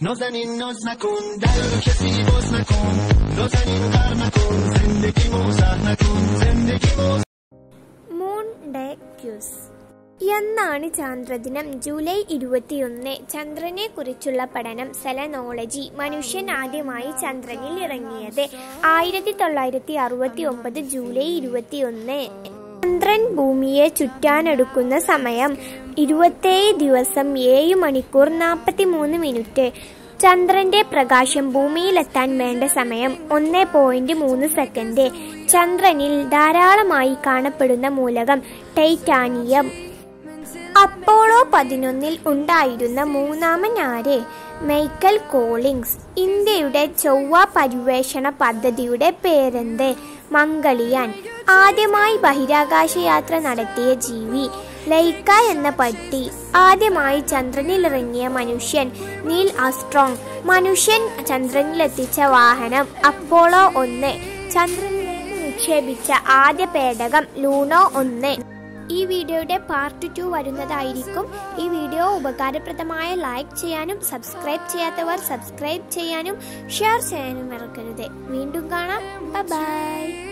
نازنین ناز نکن در کسی باز نکن نازنین غر نکن زندگی موزر نکن زندگی موزر moon day quiz എന്നാണ് ചാന്ദ്രദിനം July ഇരുപത്തിയൊന്ന് ചന്ദ്രനെ കുറിച്ചുള്ള പഠനം സെലനോളജി മനുഷ്യൻ ആദ്യമായി ചന്ദ്രനിൽ ഇറങ്ങിയത് ആയിരത്തി തൊള്ളായിരത്തി അറുപത്തി ഒമ്പത് ജൂലൈ ഇരുപത്തിയൊന്ന് ചന്ദ്രൻ ഭൂമിയെ ചുറ്റാനെടുക്കുന്ന സമയം ഇരുപത്തേഴ് ദിവസം ഏഴ് മണിക്കൂർ നാൽപ്പത്തി മൂന്ന് മിനിറ്റ്. ചന്ദ്രന്റെ പ്രകാശം ഭൂമിയിലെത്താൻ വേണ്ട സമയം ഒന്ന് പോയിന്റ് മൂന്ന് സെക്കൻഡ്. ചന്ദ്രനിൽ ധാരാളമായി കാണപ്പെടുന്ന മൂലകം ടൈറ്റാനിയം. അപ്പോളോ പതിനൊന്നിൽ ഉണ്ടായിരുന്ന മൂന്നാമൻ ആര് മൈക്കൽ കോളിങ്സ് ഇന്ത്യയുടെ ചൊവ്വ പര്യവേഷണ പദ്ധതിയുടെ പേരെന്ത് മംഗളിയാൻ. ആദ്യമായി ബഹിരാകാശ യാത്ര നടത്തിയ ജീവി ലൈക്ക എന്ന പട്ടി. ആദ്യമായി ചന്ദ്രനിലിറങ്ങിയ മനുഷ്യൻ നീൽ ആസ്ട്രോങ്. മനുഷ്യൻ ചന്ദ്രനിലെത്തിച്ച വാഹനം അപ്പോളോ ഒന്ന്. ചന്ദ്രനിലേക്ക് നിക്ഷേപിച്ച ആദ്യ പേടകം ലൂണോ ഒന്ന്. ഈ വീഡിയോയുടെ പാർട്ട് ടു വരുന്നതായിരിക്കും. ഈ വീഡിയോ ഉപകാരപ്രദമായ ലൈക്ക് ചെയ്യാനും സബ്സ്ക്രൈബ് ചെയ്യാത്തവർ സബ്സ്ക്രൈബ് ചെയ്യാനും ഷെയർ ചെയ്യാനും മറക്കരുത്. വീണ്ടും കാണാം. ബൈ